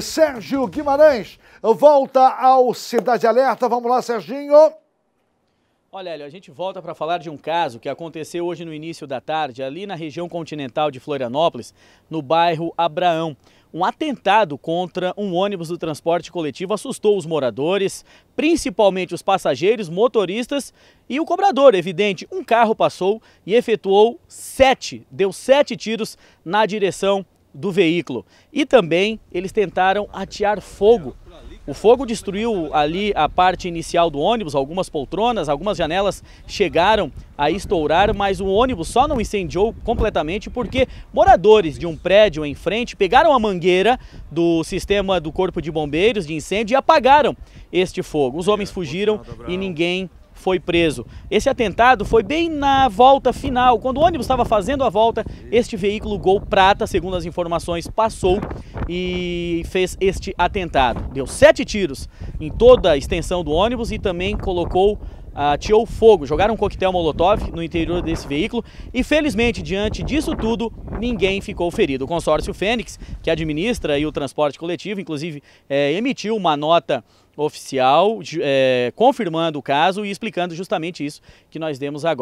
Sérgio Guimarães volta ao Cidade Alerta. Vamos lá, Serginho. Olha, a gente volta para falar de um caso que aconteceu hoje no início da tarde, ali na região continental de Florianópolis, no bairro Abraão. Um atentado contra um ônibus do transporte coletivo assustou os moradores, principalmente os passageiros, motoristas e o cobrador. Evidente, um carro passou e efetuou sete, deu sete tiros na direção do veículo. E também eles tentaram atear fogo o fogo destruiu ali a parte inicial do ônibus, algumas poltronas, algumas janelas chegaram a estourar, mas o ônibus só não incendiou completamente porque moradores de um prédio em frente pegaram a mangueira do sistema do Corpo de Bombeiros de incêndio e apagaram este fogo. Os homens fugiram e ninguém foi preso. Esse atentado foi bem na volta final, quando o ônibus estava fazendo a volta, este veículo Gol Prata, segundo as informações, passou e fez este atentado. Deu sete tiros em toda a extensão do ônibus e também colocou ateou fogo, jogaram um coquetel molotov no interior desse veículo e felizmente diante disso tudo ninguém ficou ferido. O consórcio Fênix, que administra o transporte coletivo, inclusive é, emitiu uma nota oficial é, confirmando o caso e explicando justamente isso que nós demos agora.